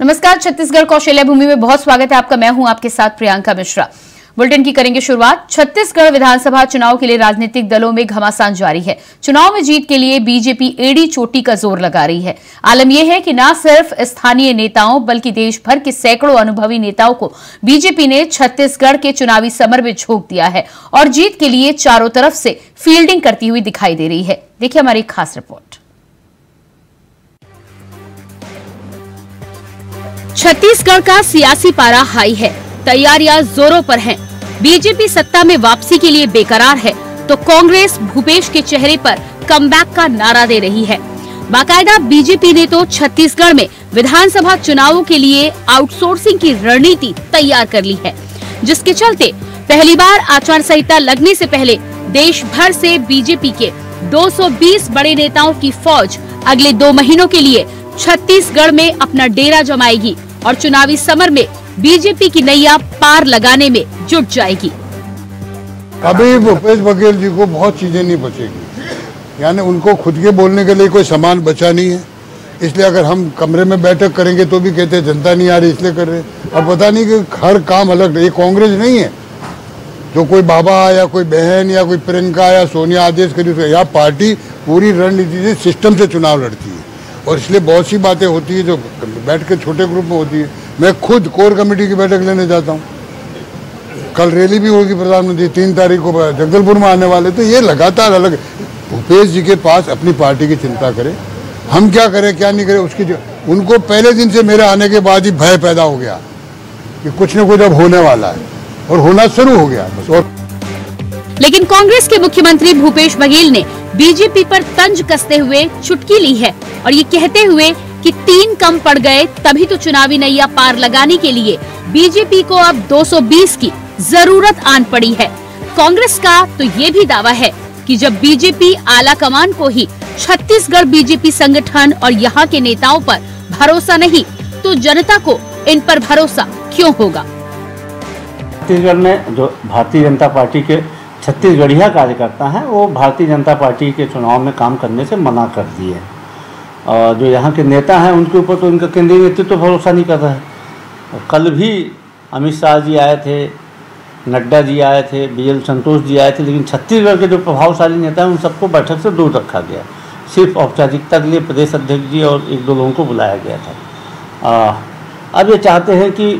नमस्कार, छत्तीसगढ़ कौशल्या भूमि में बहुत स्वागत है आपका। मैं हूँ आपके साथ प्रियंका मिश्रा। बुलेटिन की करेंगे शुरुआत। छत्तीसगढ़ विधानसभा चुनाव के लिए राजनीतिक दलों में घमासान जारी है। चुनाव में जीत के लिए बीजेपी एडी चोटी का ज़ोर लगा रही है। आलम यह है कि न सिर्फ़ स्थानीय नेताओं, बल्कि देश भर के सैकड़ों अनुभवी नेताओं को बीजेपी ने छत्तीसगढ़ के चुनावी समर में झोंक दिया है और जीत के लिए चारों तरफ़ से फील्डिंग करती हुई दिखाई दे रही है। देखिए हमारी खास रिपोर्ट। छत्तीसगढ़ का सियासी पारा हाई है तैयारियाँ जोरों पर हैं। बीजेपी सत्ता में वापसी के लिए बेकरार है तो कांग्रेस भूपेश के चेहरे पर कमबैक का नारा दे रही है बाकायदा बीजेपी ने तो छत्तीसगढ़ में विधानसभा चुनावों के लिए आउटसोर्सिंग की रणनीति तैयार कर ली है, जिसके चलते पहली बार आचार संहिता लगने से पहले देश भर से बीजेपी के 220 बड़े नेताओं की फौज अगले दो महीनों के लिए छत्तीसगढ़ में अपना डेरा जमाएगी और चुनावी समर में बीजेपी की नैया पार लगाने में जुट जाएगी। अभी भूपेश बघेल जी को बहुत चीज़ें नहीं बचेगी। यानी उनको खुद के बोलने के लिए कोई सामान बचा नहीं है। इसलिए अगर हम कमरे में बैठक करेंगे तो भी कहते हैं, जनता नहीं आ रही, इसलिए कर रहे और पता नहीं कि हर काम अलग, ये कांग्रेस नहीं है। जो कोई बाबा या कोई बहन या कोई प्रियंका या सोनिया आदेश करी या पार्टी पूरी रणनीति से सिस्टम से चुनाव लड़ती है। और इसलिए बहुत सी बातें होती है जो बैठ के छोटे ग्रुप में होती है। मैं खुद कोर कमेटी की बैठक लेने जाता हूँ। कल रैली भी होगी प्रधानमंत्री, तीन तारीख को जगदलपुर में आने वाले। तो ये लगातार अलग भूपेश जी के पास अपनी पार्टी की चिंता करें। हम क्या करें, क्या नहीं करें, उसकी जो उनको पहले दिन से मेरे आने के बाद ही भय पैदा हो गया कि कुछ न कुछ अब होने वाला है। और होना शुरू हो गया। बस और लेकिन कांग्रेस के मुख्यमंत्री भूपेश बघेल ने बीजेपी पर तंज कसते हुए चुटकी ली है और ये कहते हुए कि तीन कम पड़ गए तभी तो चुनावी नैया पार लगाने के लिए बीजेपी को अब 220 की ज़रूरत आन पड़ी है। कांग्रेस का तो ये भी दावा है कि जब बीजेपी आला कमान को ही छत्तीसगढ़ बीजेपी संगठन और यहाँ के नेताओं पर भरोसा नहीं तो जनता को इन पर भरोसा क्यों होगा? छत्तीसगढ़ में जो भारतीय जनता पार्टी के छत्तीसगढ़िया कार्यकर्ता हैं वो भारतीय जनता पार्टी के चुनाव में काम करने से मना कर दिए। और जो यहाँ के नेता हैं उनके ऊपर तो उनका केंद्रीय नेतृत्व तो भरोसा नहीं कर रहा है। कल भी अमित शाह जी आए थे नड्डा जी आए थे बी एल संतोष जी आए थे लेकिन छत्तीसगढ़ के जो प्रभावशाली नेता हैं उन सबको बैठक से दूर रखा गया। सिर्फ़ औपचारिकता के लिए प्रदेश अध्यक्ष जी और एक दो लोगों को बुलाया गया था। आ, अब ये चाहते हैं कि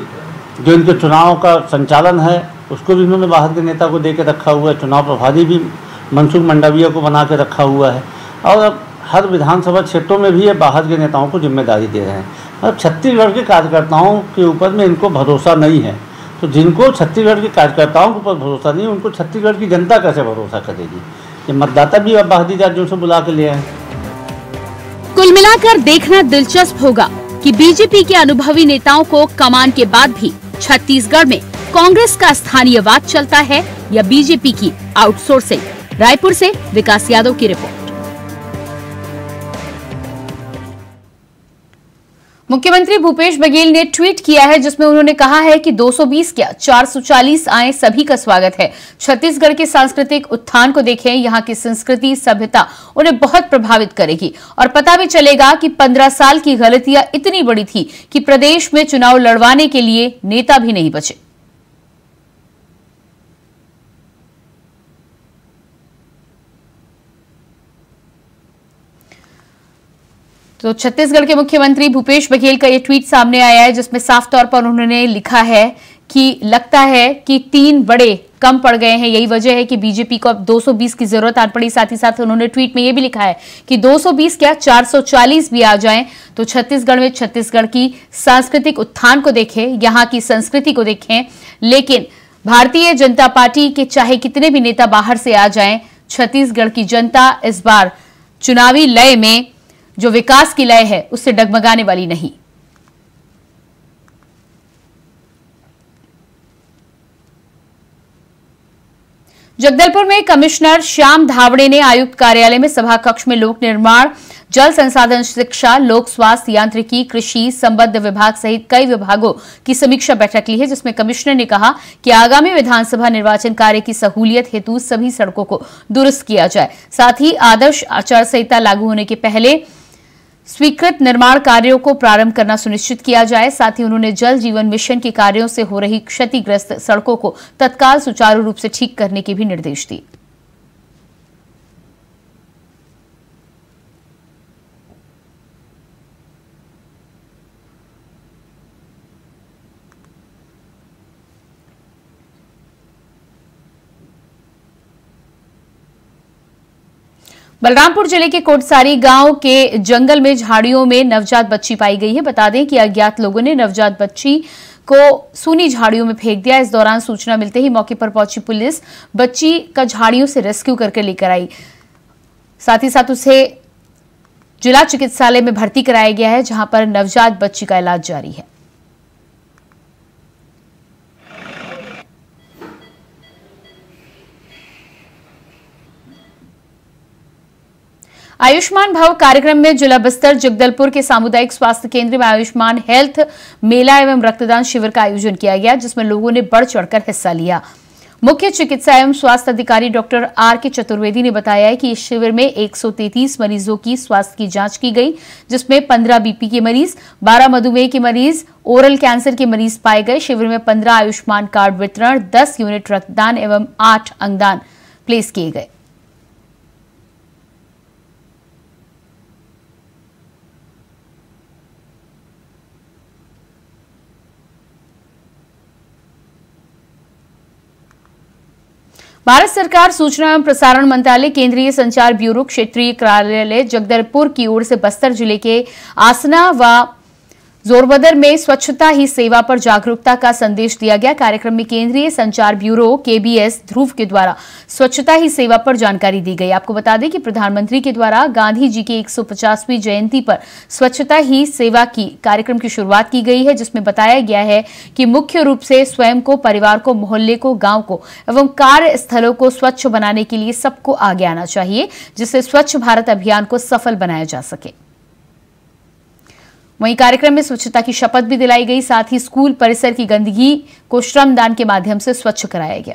जो इनके चुनाव का संचालन है उसको भी उन्होंने बाहर के नेता को दे के रखा हुआ है, चुनाव प्रभारी भी मनसुख मंडाविया को बना के रखा हुआ है। और अब हर विधानसभा क्षेत्रों में भी ये बाहर के नेताओं को ज़िम्मेदारी दे रहे हैं। अब छत्तीसगढ़ के कार्यकर्ताओं के ऊपर में इनको भरोसा नहीं है। तो जिनको छत्तीसगढ़ के कार्यकर्ताओं के ऊपर भरोसा नहीं है, उनको छत्तीसगढ़ की जनता कैसे भरोसा करेगी? ये मतदाता भी अब बाहरी राज्यों से बुला के लिए आए। कुल मिलाकर देखना दिलचस्प होगा कि बीजेपी के अनुभवी नेताओं को कमान के बाद भी छत्तीसगढ़ में कांग्रेस का स्थानीयवाद चलता है या बीजेपी की आउटसोर्सिंग? रायपुर से विकास यादव की रिपोर्ट। मुख्यमंत्री भूपेश बघेल ने ट्वीट किया है, जिसमें उन्होंने कहा है कि 220 क्या 440 आए सभी का स्वागत है। छत्तीसगढ़ के सांस्कृतिक उत्थान को देखें, यहाँ की संस्कृति, सभ्यता उन्हें बहुत प्रभावित करेगी। और पता भी चलेगा कि 15 साल की गलतियाँ इतनी बड़ी थी कि प्रदेश में चुनाव लड़वाने के लिए नेता भी नहीं बचे। तो छत्तीसगढ़ के मुख्यमंत्री भूपेश बघेल का ये ट्वीट सामने आया है, जिसमें साफ़ तौर पर उन्होंने लिखा है कि लगता है कि तीन बड़े कम पड़ गए हैं। यही वजह है कि बीजेपी को अब 220 की ज़रूरत आ पड़ी। साथ ही साथ उन्होंने ट्वीट में यह भी लिखा है कि 220 क्या 440 भी आ जाएँ तो छत्तीसगढ़ में छत्तीसगढ़ की सांस्कृतिक उत्थान को देखें, यहाँ की संस्कृति को देखें। लेकिन भारतीय जनता पार्टी के चाहे कितने भी नेता बाहर से आ जाएँ, छत्तीसगढ़ की जनता इस बार चुनावी लय में जो विकास की लय है, उससे डगमगाने वाली नहीं। जगदलपुर में कमिश्नर श्याम धावड़े ने आयुक्त कार्यालय में सभा कक्ष में लोक निर्माण, जल संसाधन शिक्षा, लोक स्वास्थ्य, यांत्रिकी, कृषि संबद्ध विभाग सहित कई विभागों की समीक्षा बैठक ली है, जिसमें कमिश्नर ने कहा कि आगामी विधानसभा निर्वाचन कार्य की सहूलियत हेतु सभी सड़कों को दुरुस्त किया जाए। साथ ही आदर्श आचार संहिता लागू होने के पहले स्वीकृत निर्माण कार्यों को प्रारंभ करना सुनिश्चित किया जाए। साथ ही उन्होंने जल जीवन मिशन के कार्यों से हो रही क्षतिग्रस्त सड़कों को तत्काल सुचारू रूप से ठीक करने के भी निर्देश दिए। बलरामपुर ज़िले के कोटसारी गाँव के जंगल में झाड़ियों में नवजात बच्ची पाई गई है। बता दें कि अज्ञात लोगों ने नवजात बच्ची को सूनी झाड़ियों में फेंक दिया। इस दौरान सूचना मिलते ही मौके पर पहुँची पुलिस। बच्ची का झाड़ियों से रेस्क्यू करके लेकर आई। साथ ही साथ उसे जिला चिकित्सालय में भर्ती कराया गया है, जहाँ पर नवजात बच्ची का इलाज जारी है। आयुष्मान भव कार्यक्रम में जिला बस्तर, जगदलपुर के सामुदायिक स्वास्थ्य केंद्र में आयुष्मान हेल्थ मेला एवं रक्तदान शिविर का आयोजन किया गया, जिसमें लोगों ने बढ़ चढ़कर हिस्सा लिया। मुख्य चिकित्सा एवं स्वास्थ्य अधिकारी डॉक्टर आर के चतुर्वेदी ने बताया है कि इस शिविर में 133 मरीजों की स्वास्थ्य की जाँच की गई, जिसमें 15 बीपी के मरीज़ 12 मधुमेह के मरीज़, ओरल कैंसर के मरीज़ पाए गए। शिविर में 15 आयुष्मान कार्ड वितरण 10 यूनिट रक्तदान एवं 8 अंगदान प्लेस किए गए। भारत सरकार सूचना एवं प्रसारण मंत्रालय, केंद्रीय संचार ब्यूरो, क्षेत्रीय कार्यालय जगदलपुर की ओर से बस्तर ज़िले के आसना व जोरबदर में स्वच्छता ही सेवा पर जागरूकता का संदेश दिया गया। कार्यक्रम में केंद्रीय संचार ब्यूरो केबीएस ध्रुव के द्वारा स्वच्छता ही सेवा पर जानकारी दी गई। आपको बता दें कि प्रधानमंत्री के द्वारा गांधी जी की 150वीं जयंती पर स्वच्छता ही सेवा की कार्यक्रम की शुरुआत की गई है, जिसमें बताया गया है कि मुख्य रूप से स्वयं को, परिवार को, मोहल्ले को, गाँव को एवं कार्य स्थलों को स्वच्छ बनाने के लिए सबको आगे आना चाहिए, जिससे स्वच्छ भारत अभियान को सफल बनाया जा सके। वहीं कार्यक्रम में स्वच्छता की शपथ भी दिलाई गई, साथ ही स्कूल परिसर की गंदगी को श्रमदान के माध्यम से स्वच्छ कराया गया।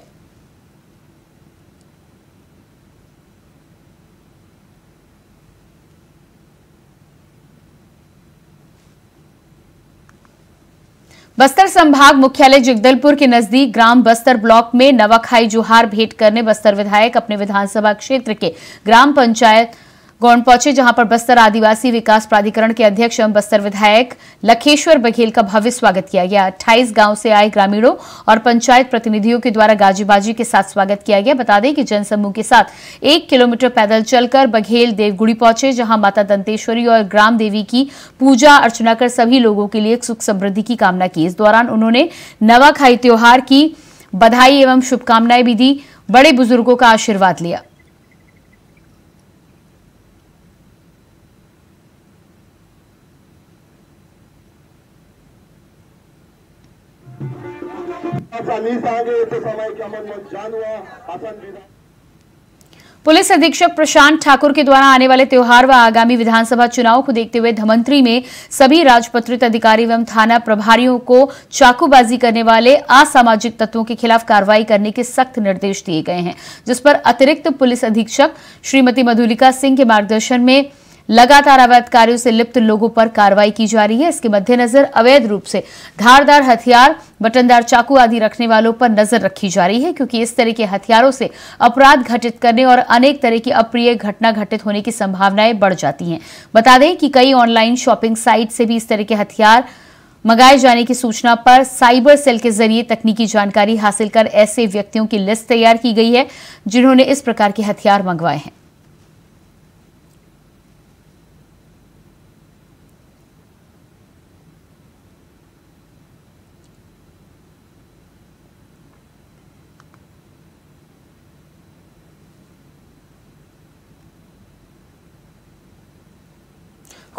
बस्तर संभाग मुख्यालय जगदलपुर के नज़दीक ग्राम बस्तर ब्लॉक में नवाखाई जोहार भेंट करने बस्तर विधायक अपने विधानसभा क्षेत्र के ग्राम पंचायत गौंड पहुँचे, जहाँ पर बस्तर आदिवासी विकास प्राधिकरण के अध्यक्ष एवं बस्तर विधायक लखेश्वर बघेल का भव्य स्वागत किया गया। अट्ठाईस गाँव से आए ग्रामीणों और पंचायत प्रतिनिधियों के द्वारा गाजीबाजी के साथ स्वागत किया गया। बता दें कि जनसमूह के साथ एक किलोमीटर पैदल चलकर बघेल देवगुड़ी पहुँचे, जहाँ माता दंतेश्वरी और ग्राम देवी की पूजा अर्चना कर सभी लोगों के लिए सुख समृद्धि की कामना की। इस दौरान उन्होंने नवाखाई त्योहार की बधाई एवं शुभकामनाएँ भी दी। बड़े बुज़ुर्गों का आशीर्वाद लिया। आगे तो पुलिस अधीक्षक प्रशांत ठाकुर के द्वारा आने वाले त्योहार व आगामी विधानसभा चुनाव को देखते हुए धमंतरी में सभी राजपत्रित अधिकारी एवं थाना प्रभारियों को चाकूबाजी करने वाले असामाजिक तत्वों के खिलाफ कार्रवाई करने के सख्त निर्देश दिए गए हैं, जिस पर अतिरिक्त पुलिस अधीक्षक श्रीमती मधुलिका सिंह के मार्गदर्शन में लगातार अवैध कार्यों से लिप्त लोगों पर कार्रवाई की जा रही है। इसके मद्देनजर अवैध रूप से धारदार हथियार, बटनदार चाकू आदि रखने वालों पर नज़र रखी जा रही है, क्योंकि इस तरह के हथियारों से अपराध घटित करने और अनेक तरह की अप्रिय घटना घटित होने की संभावनाएँ बढ़ जाती हैं। बता दें कि कई ऑनलाइन शॉपिंग साइट से भी इस तरह के हथियार मंगाए जाने की सूचना पर साइबर सेल के ज़रिए तकनीकी जानकारी हासिल कर ऐसे व्यक्तियों की लिस्ट तैयार की गई है, जिन्होंने इस प्रकार के हथियार मंगवाए हैं।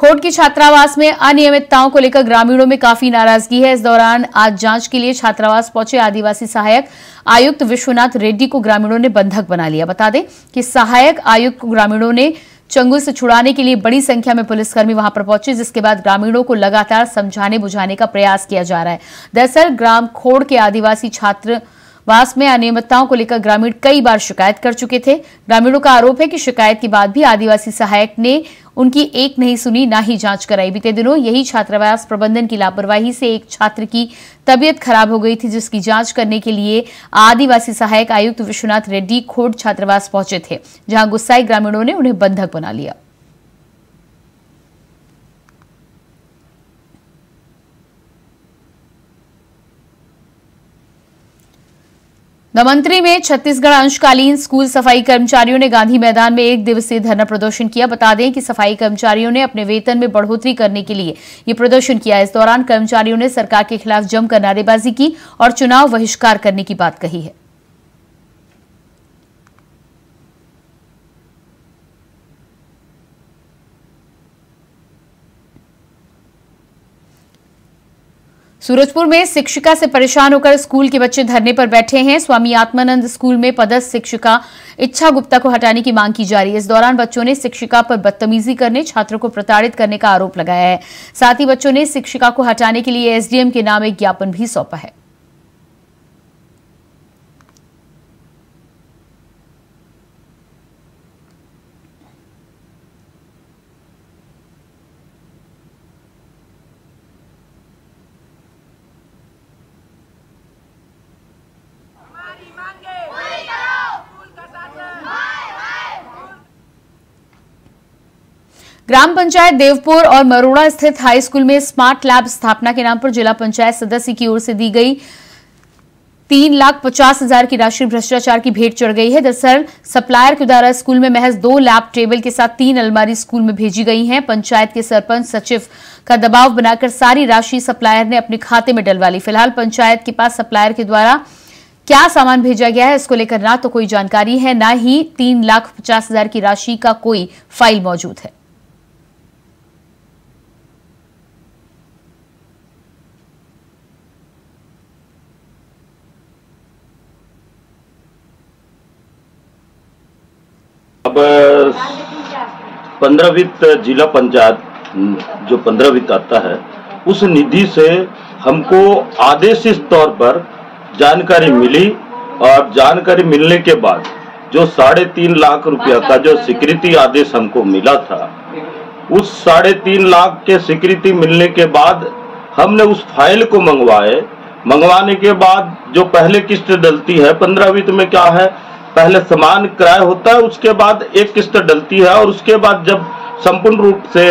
खोट के छात्रावास में अनियमितताओं को लेकर ग्रामीणों में काफ़ी नाराज़गी है। इस दौरान आज जाँच के लिए छात्रावास पहुँचे आदिवासी सहायक आयुक्त विश्वनाथ रेड्डी को ग्रामीणों ने बंधक बना लिया। बता दें कि सहायक आयुक्त को ग्रामीणों ने चंगुल से छुड़ाने के लिए बड़ी संख्या में पुलिसकर्मी वहाँ पर पहुँचे, जिसके बाद ग्रामीणों को लगातार समझाने बुझाने का प्रयास किया जा रहा है। दरअसल ग्राम खोड़ के आदिवासी छात्र वास में अनियमितताओं को लेकर ग्रामीण कई बार शिकायत कर चुके थे। ग्रामीणों का आरोप है कि शिकायत के बाद भी आदिवासी सहायक ने उनकी एक नहीं सुनी, ना ही जाँच कराई। बीते दिनों यही छात्रावास प्रबंधन की लापरवाही से एक छात्र की तबियत खराब हो गई थी, जिसकी जाँच करने के लिए आदिवासी सहायक आयुक्त विश्वनाथ रेड्डी खोड छात्रावास पहुँचे थे, जहाँ गुस्साई ग्रामीणों ने उन्हें बंधक बना लिया। नमंत्री में छत्तीसगढ़ अंशकालीन स्कूल सफ़ाई कर्मचारियों ने गांधी मैदान में एक दिवसीय धरना प्रदर्शन किया। बता दें कि सफ़ाई कर्मचारियों ने अपने वेतन में बढ़ोतरी करने के लिए ये प्रदर्शन किया। इस दौरान कर्मचारियों ने सरकार के खिलाफ जमकर नारेबाजी की और चुनाव बहिष्कार करने की बात कही है। सूरजपुर में शिक्षिका से परेशान होकर स्कूल के बच्चे धरने पर बैठे हैं। स्वामी आत्मानंद स्कूल में पदस्थ शिक्षिका इच्छा गुप्ता को हटाने की मांग की जा रही है। इस दौरान बच्चों ने शिक्षिका पर बदतमीजी करने, छात्रों को प्रताड़ित करने का आरोप लगाया है। साथ ही बच्चों ने शिक्षिका को हटाने के लिए एसडीएम के नाम एक ज्ञापन भी सौंपा है। ग्राम पंचायत देवपुर और मरोड़ा स्थित हाई स्कूल में स्मार्ट लैब स्थापना के नाम पर जिला पंचायत सदस्य की ओर से दी गई तीन लाख पचास हज़ार की राशि भ्रष्टाचार की भेंट चढ़ गई है। दरअसल, सप्लायर के द्वारा स्कूल में महज दो लैब टेबल के साथ तीन अलमारी स्कूल में भेजी गई हैं। पंचायत के सरपंच सचिव का दबाव बनाकर सारी राशि सप्लायर ने अपने खाते में डलवा ली। फ़िलहाल, पंचायत के पास सप्लायर के द्वारा क्या सामान भेजा गया है, इसको लेकर ना तो कोई जानकारी है, ना ही तीन लाख पचास हज़ार की राशि का कोई फ़ाइल मौजूद है। अब पंद्रह वित्त जिला पंचायत जो पंद्रह वित्त आता है, उस निधि से हमको आदेशित तौर पर जानकारी मिली और जानकारी मिलने के बाद जो साढ़े तीन लाख रुपया का जो स्वीकृति आदेश हमको मिला था, उस साढ़े तीन लाख के स्वीकृति मिलने के बाद हमने उस फ़ाइल को मंगवाए। मंगवाने के बाद जो पहले किस्त डलती है पंद्रह वित्त में क्या है? पहले सामान किराया होता है, उसके बाद एक किस्त डलती है और उसके बाद जब संपूर्ण रूप से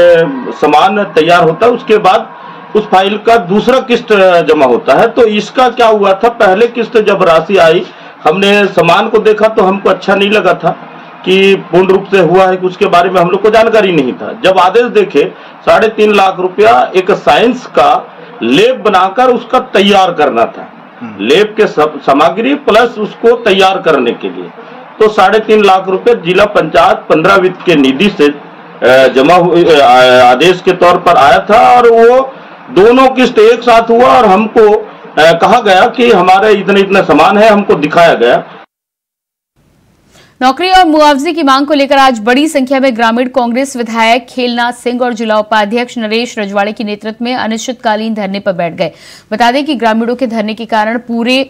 सामान तैयार होता है, उसके बाद उस फ़ाइल का दूसरा किस्त जमा होता है। तो इसका क्या हुआ था, पहले किस्त जब राशि आई, हमने सामान को देखा तो हमको अच्छा नहीं लगा था कि पूर्ण रूप से हुआ है कि उसके बारे में हम लोग को जानकारी नहीं था। जब आदेश देखे, साढ़े तीन लाख रुपया एक साइंस का लेब बनाकर उसका तैयार करना था। लेब के सामग्री प्लस उसको तैयार करने के लिए। तो साढ़े तीन लाख रुपए जिला पंचायत पंद्रह वित्त के निधि से जमा हुए आदेश के तौर पर आया था और वो दोनों किस्त एक साथ हुआ और हमको कहा गया कि हमारे इतने इतने सामान है, हमको दिखाया गया। नौकरी और मुआवजे की मांग को लेकर आज बड़ी संख्या में ग्रामीण कांग्रेस विधायक खेलनाथ सिंह और जिला उपाध्यक्ष नरेश रजवाड़े के नेतृत्व में अनिश्चितकालीन धरने पर बैठ गए। बता दें कि ग्रामीणों के धरने के कारण पूरे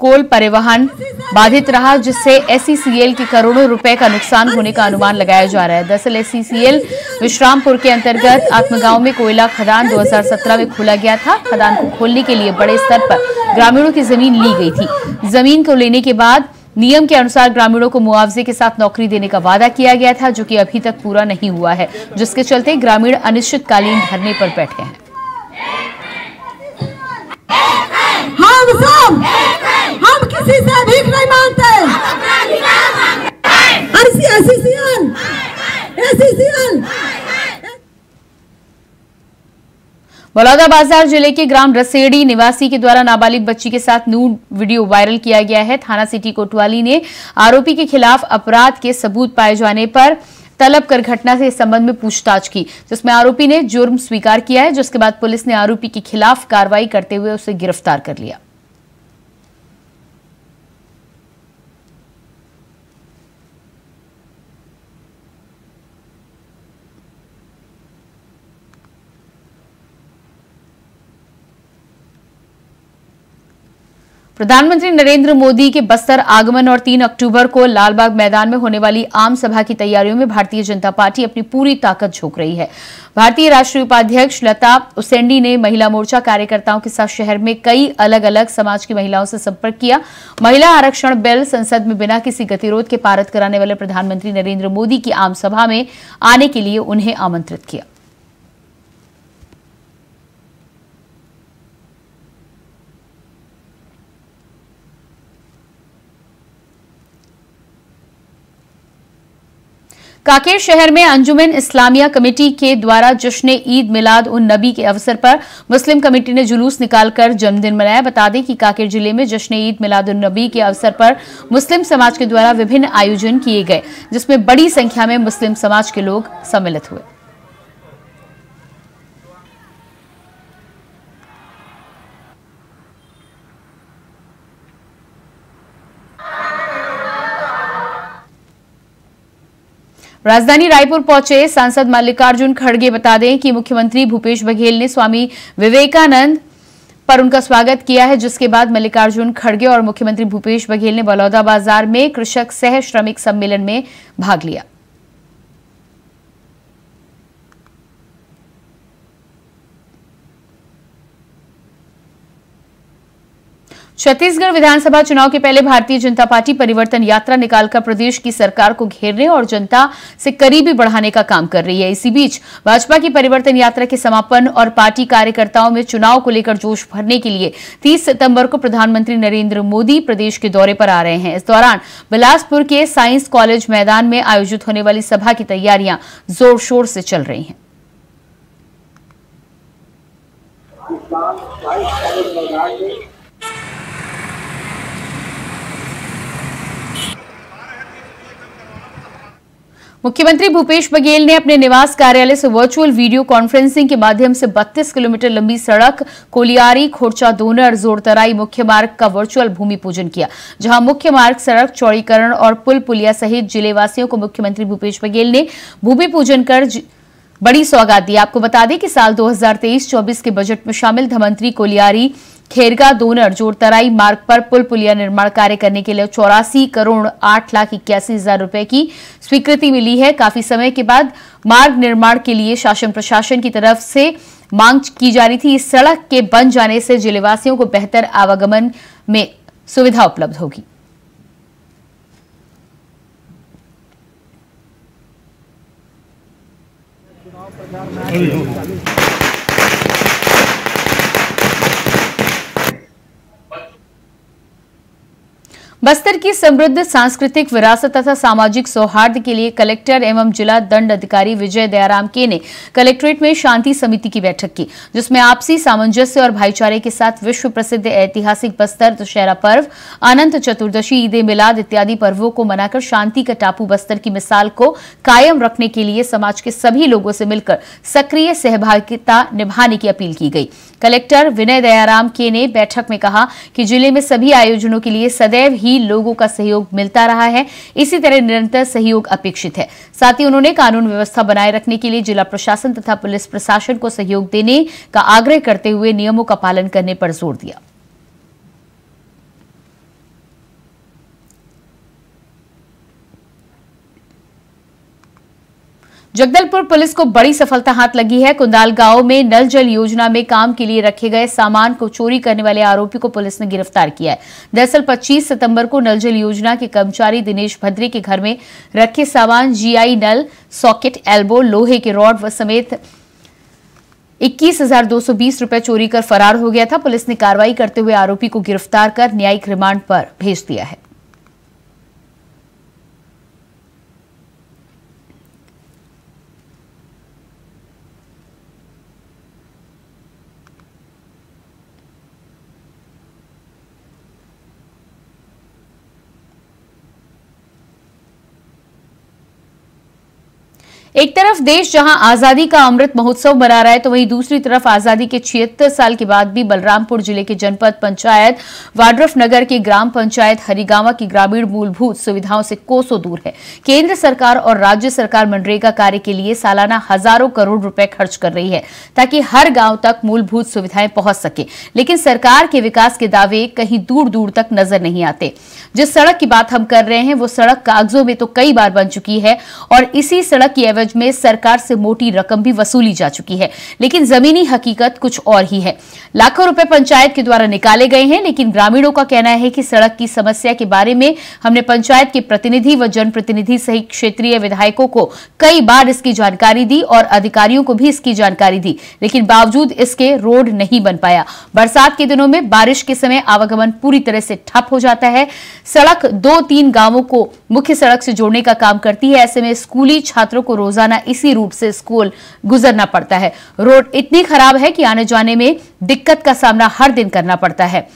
कोल परिवहन बाधित रहा, जिससे एसईसीएल के करोड़ों रुपए का नुकसान होने का अनुमान लगाया जा रहा है। दरअसल एसईसीएल विश्रामपुर के अंतर्गत आत्मगांव में कोयला खदान 2017 में खोला गया था। खदान को खोलने के लिए बड़े स्तर पर ग्रामीणों की ज़मीन ली गई थी। ज़मीन को लेने के बाद नियम के अनुसार ग्रामीणों को मुआवजे के साथ नौकरी देने का वादा किया गया था जो कि अभी तक पूरा नहीं हुआ है जिसके चलते ग्रामीण अनिश्चितकालीन धरने पर बैठे हैं हम सब हम किसी से भीख नहीं मांगते बलौदाबाजार ज़िले के ग्राम रसेड़ी निवासी के द्वारा नाबालिग बच्ची के साथ नूड वीडियो वायरल किया गया है। थाना सिटी कोतवाली ने आरोपी के खिलाफ अपराध के सबूत पाए जाने पर तलब कर घटना से इस संबंध में पूछताछ की, जिसमें आरोपी ने जुर्म स्वीकार किया है, जिसके बाद पुलिस ने आरोपी के खिलाफ कार्रवाई करते हुए उसे गिरफ़्तार कर लिया। प्रधानमंत्री नरेंद्र मोदी के बस्तर आगमन और 3 अक्टूबर को लालबाग मैदान में होने वाली आम सभा की तैयारियों में भारतीय जनता पार्टी अपनी पूरी ताकत झोंक रही है। भारतीय राष्ट्रीय उपाध्यक्ष लता उसेंडी ने महिला मोर्चा कार्यकर्ताओं के साथ शहर में कई अलग अलग समाज की महिलाओं से संपर्क किया। महिला आरक्षण बिल संसद में बिना किसी गतिरोध के पारित कराने वाले प्रधानमंत्री नरेंद्र मोदी की आम सभा में आने के लिए उन्हें आमंत्रित किया। काकेर शहर में अंजुमन इस्लामिया कमेटी के द्वारा जश्न ईद मिलाद उन नबी के अवसर पर मुस्लिम कमेटी ने जुलूस निकालकर जन्मदिन मनाया। बता दें कि काकेर ज़िले में जश्न ईद मिलाद उन नबी के अवसर पर मुस्लिम समाज के द्वारा विभिन्न आयोजन किए गए, जिसमें बड़ी संख्या में मुस्लिम समाज के लोग सम्मिलित हुए। राजधानी रायपुर पहुँचे सांसद मल्लिकार्जुन खड़गे बता दें कि मुख्यमंत्री भूपेश बघेल ने स्वामी विवेकानंद पर उनका स्वागत किया है, जिसके बाद मल्लिकार्जुन खड़गे और मुख्यमंत्री भूपेश बघेल ने बलौदा बाज़ार में कृषक सह श्रमिक सम्मेलन में भाग लिया। छत्तीसगढ़ विधानसभा चुनाव के पहले भारतीय जनता पार्टी परिवर्तन यात्रा निकालकर प्रदेश की सरकार को घेरने और जनता से करीबी बढ़ाने का काम कर रही है। इसी बीच भाजपा की परिवर्तन यात्रा के समापन और पार्टी कार्यकर्ताओं में चुनाव को लेकर जोश भरने के लिए 30 सितंबर को प्रधानमंत्री नरेंद्र मोदी प्रदेश के दौरे पर आ रहे हैं। इस दौरान बिलासपुर के साइंस कॉलेज मैदान में आयोजित होने वाली सभा की तैयारियाँ ज़ोर शोर से चल रही हैं। मुख्यमंत्री भूपेश बघेल ने अपने निवास कार्यालय से वर्चुअल वीडियो कॉन्फ्रेंसिंग के माध्यम से 32 किलोमीटर लंबी सड़क, कोलियारी, खोरचा, दोनर, जोरतराई मुख्य मार्ग का वर्चुअल भूमि पूजन किया, जहाँ मुख्य मार्ग सड़क, चौड़ीकरण और पुल पुलिया सहित जिलेवासियों को मुख्यमंत्री भूपेश बघेल ने भूमि पूजन कर बड़ी सौगात दी। आपको बता दें कि साल 2023-24 के बजट में शामिल धमंत्री, कोलियारी खेरगा दोनर जोरतराई मार्ग पर पुल पुलिया निर्माण कार्य करने के लिए चौरासी करोड़ आठ लाख इक्यासी हज़ार रुपए की स्वीकृति मिली है। काफ़ी समय के बाद मार्ग निर्माण के लिए शासन प्रशासन की तरफ़ से मांग की जा रही थी। इस सड़क के बन जाने से जिलेवासियों को बेहतर आवागमन में सुविधा उपलब्ध होगी। बस्तर की समृद्ध सांस्कृतिक विरासत तथा सामाजिक सौहार्द के लिए कलेक्टर एवं जिला दंड अधिकारी विजय दयाराम के ने कलेक्ट्रेट में शांति समिति की बैठक की, जिसमें आपसी सामंजस्य और भाईचारे के साथ विश्व प्रसिद्ध ऐतिहासिक बस्तर दशहरा पर्व, अनंत चतुर्दशी, ईद मिलाद इत्यादि पर्वों को मनाकर शांति का टापू बस्तर की मिसाल को कायम रखने के लिए समाज के सभी लोगों से मिलकर सक्रिय सहभागिता निभाने की अपील की गई। कलेक्टर विनय दयाराम के ने बैठक में कहा कि ज़िले में सभी आयोजनों के लिए सदैव ही लोगों का सहयोग मिलता रहा है। इसी तरह निरंतर सहयोग अपेक्षित है। साथ ही उन्होंने कानून व्यवस्था बनाए रखने के लिए जिला प्रशासन तथा पुलिस प्रशासन को सहयोग देने का आग्रह करते हुए नियमों का पालन करने पर ज़ोर दिया। जगदलपुर पुलिस को बड़ी सफलता हाथ लगी है। कुंदाल गाँव में नल जल योजना में काम के लिए रखे गए सामान को चोरी करने वाले आरोपी को पुलिस ने गिरफ़्तार किया है। दरअसल 25 सितंबर को नल जल योजना के कर्मचारी दिनेश भद्रे के घर में रखे सामान, जीआई नल, सॉकेट, एल्बो, लोहे के रॉड व समेत इक्कीस हज़ार दो सौ बीस रुपए चोरी कर फरार हो गया था। पुलिस ने कार्रवाई करते हुए आरोपी को गिरफ़्तार कर न्यायिक रिमांड पर भेज दिया है। एक तरफ़ देश जहाँ आज़ादी का अमृत महोत्सव मना रहा है तो वहीं दूसरी तरफ़ आज़ादी के छिहत्तर साल के बाद भी बलरामपुर ज़िले के जनपद पंचायत वाड्रफ नगर की ग्राम पंचायत हरिगावा की ग्रामीण मूलभूत सुविधाओं से कोसों दूर है। केंद्र सरकार और राज्य सरकार मनरेगा कार्य के लिए सालाना हज़ारों करोड़ रुपए खर्च कर रही है, ताकि हर गाँव तक मूलभूत सुविधाएँ पहुँच सके। लेकिन सरकार के विकास के दावे कहीं दूर दूर तक नज़र नहीं आते। जिस सड़क की बात हम कर रहे हैं, वो सड़क कागजों में तो कई बार बन चुकी है, और इसी सड़क की एवज में सरकार से मोटी रकम भी वसूली जा चुकी है। लेकिन जमीनी हकीकत कुछ और ही है। लाखों रुपए पंचायत के द्वारा निकाले गए हैं, लेकिन ग्रामीणों का कहना है कि सड़क की समस्या के बारे में हमने पंचायत के प्रतिनिधि व जनप्रतिनिधि सहित क्षेत्रीय विधायकों को कई बार इसकी जानकारी दी और अधिकारियों को भी इसकी जानकारी दी, लेकिन बावजूद इसके रोड नहीं बन पाया। बरसात के दिनों में बारिश के समय आवागमन पूरी तरह से ठप हो जाता है। सड़क दो तीन गाँवों को मुख्य सड़क से जोड़ने का काम करती है। ऐसे में स्कूली छात्रों को रोज़ाना इसी रूट से स्कूल गुजरना पड़ता है। रोड इतनी खराब है कि आने जाने में दिक्कत का सामना हर दिन करना पड़ता है।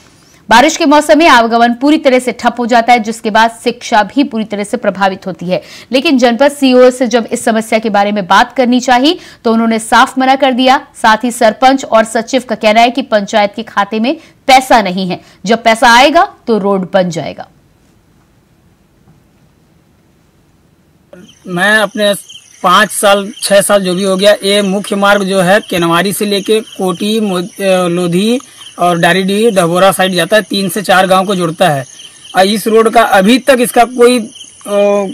बारिश के मौसम में आवागमन पूरी तरह से ठप हो जाता है, जिसके बाद शिक्षा भी पूरी तरह से प्रभावित होती है। लेकिन जनपद सीओ से जब इस समस्या के बारे में बात करनी चाहिए तो उन्होंने साफ़ मना कर दिया। साथ ही सरपंच और सचिव का कहना है कि पंचायत के खाते में पैसा नहीं है। जब पैसा आएगा तो रोड बन जाएगा। मैं अपने पाँच साल छः साल जो भी हो गया ये मुख्य मार्ग जो है केनवारी से लेके कोटी लोधी और डारीडी डभोरा साइड जाता है तीन से चार गाँव को जोड़ता है। और इस रोड का अभी तक इसका कोई अ,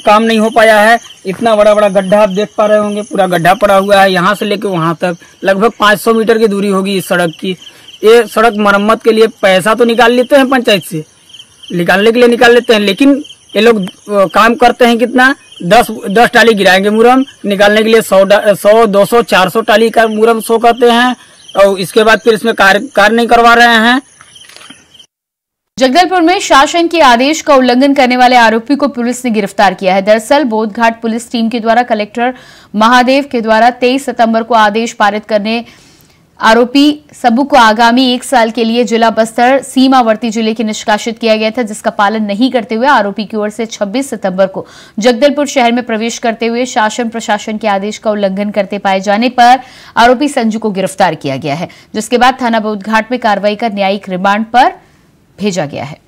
काम नहीं हो पाया है। इतना बड़ा बड़ा गड्ढा आप देख पा रहे होंगे पूरा गड्ढा पड़ा हुआ है यहाँ से लेके वहाँ तक। लगभग 500 मीटर की दूरी होगी इस सड़क की। ये सड़क मरम्मत के लिए पैसा तो निकाल लेते हैं पंचायत से। निकालने के लिए निकाल लेते हैं लेकिन ये लोग काम करते हैं कितना? दस दस टाली गिराएँगे मुरम, निकालने के लिए सौ सौ, दो सौ, चार सौ टाली का मुरम शो करते हैं, और इसके बाद फिर इसमें कार्य कार्य नहीं करवा रहे हैं। जगदलपुर में शासन के आदेश का उल्लंघन करने वाले आरोपी को पुलिस ने गिरफ़्तार किया है। दरअसल, बोधघाट पुलिस टीम के द्वारा कलेक्टर महादेव के द्वारा 23 सितंबर को आदेश पारित करने आरोपी सबू को आगामी एक साल के लिए जिला बस्तर सीमावर्ती ज़िले के निष्कासित किया गया था, जिसका पालन नहीं करते हुए आरोपी की ओर से 26 सितंबर को जगदलपुर शहर में प्रवेश करते हुए शासन प्रशासन के आदेश का उल्लंघन करते पाए जाने पर आरोपी संजू को गिरफ़्तार किया गया है, जिसके बाद थाना बोधघाट में कार्रवाई कर न्यायिक रिमांड पर भेजा गया है।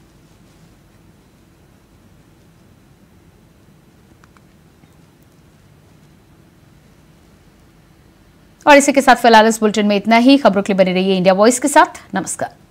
और इसी के साथ फ़िलहाल इस बुलेटिन में इतना ही। खबरों के लिए बने रहिए इंडिया वॉइस के साथ। नमस्कार।